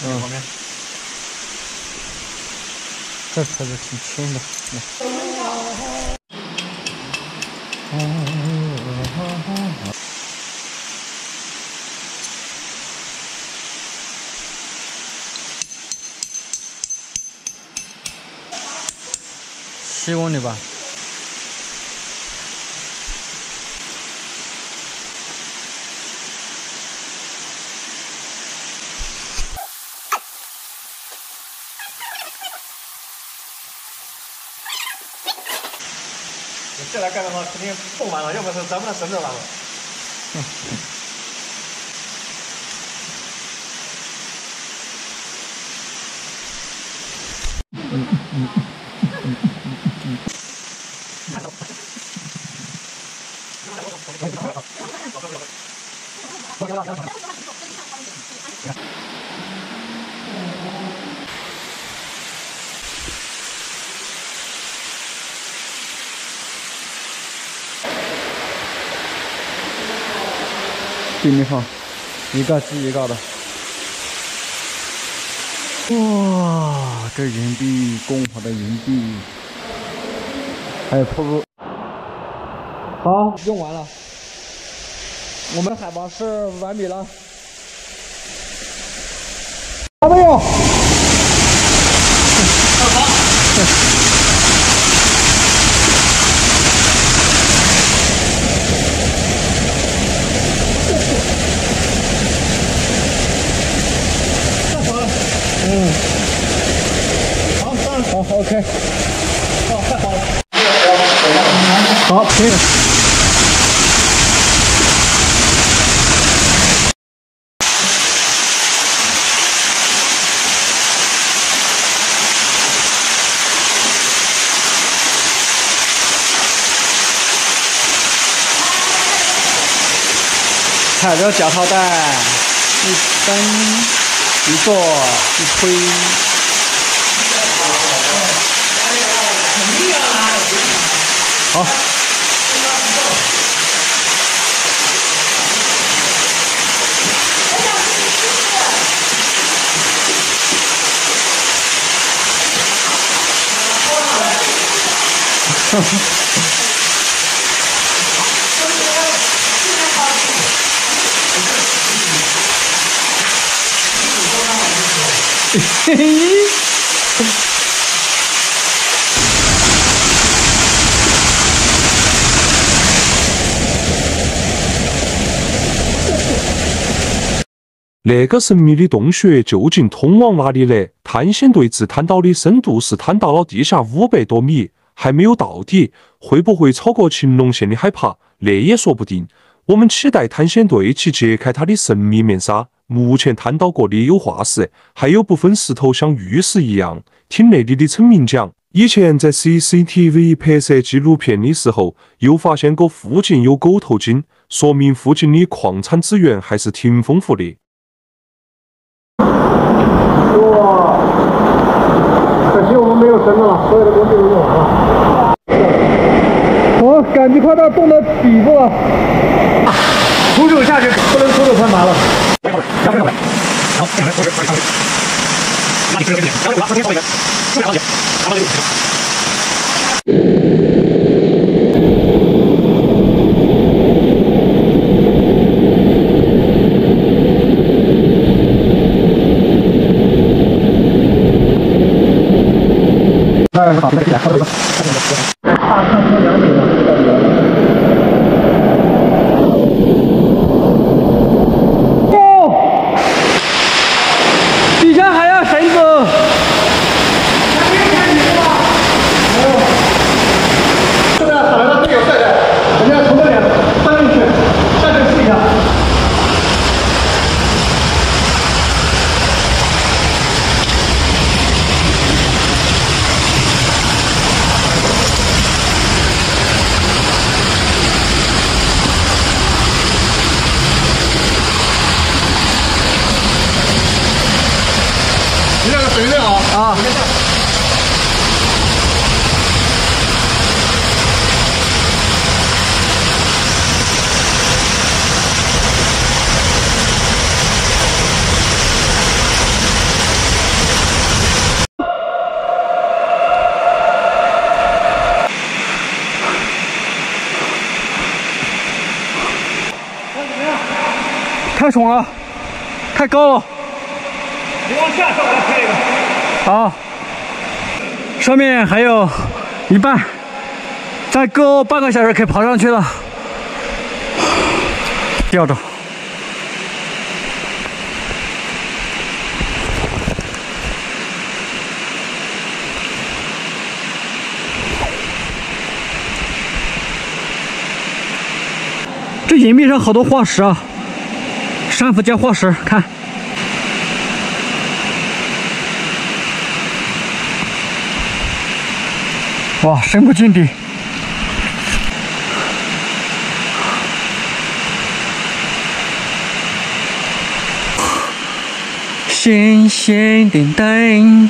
嗯，旁边。这车子挺轻的。七公里吧。再来干的话，肯定不完了，要不是咱们的绳子完了。嗯 嗯地面上一个接一个的，哇，这银币，共和的银币，还有瀑布，好，用完了，我们海拔是五百米了，还没有。嗯，好，好，OK，好，太好了，好，可以。踩着脚套带，一蹬。一坐一推，好。嘿嘿。那个神秘的洞穴究竟通往哪里呢？探险队自探到的深度是探到了地下五百多米，还没有到底，会不会超过晴隆县的海拔？那也说不定。我们期待探险队去揭开它的神秘面纱。目前探到过的有化石，还有部分石头像玉石一样。听那里的村民讲，以前在 CCTV 拍摄纪录片的时候，又发现过附近有狗头金，说明附近的矿产资源还是挺丰富的。哇！可惜我们没有绳子了，所有的东西都用完了。好，赶紧快到洞的底部了，徒手下去，不能徒手攀爬了。加快，加快，加快！好，再来，开始，开始，拉紧车身，加快，拉车身靠边，注意好点，看到这个。随便啊。啊。太爽了，太高了。往下走，我来拍一个。好，上面还有一半，再过半个小时可以爬上去了。吊着。这岩壁上好多化石啊，珊瑚礁化石，看。哇，深不见底。星星点灯。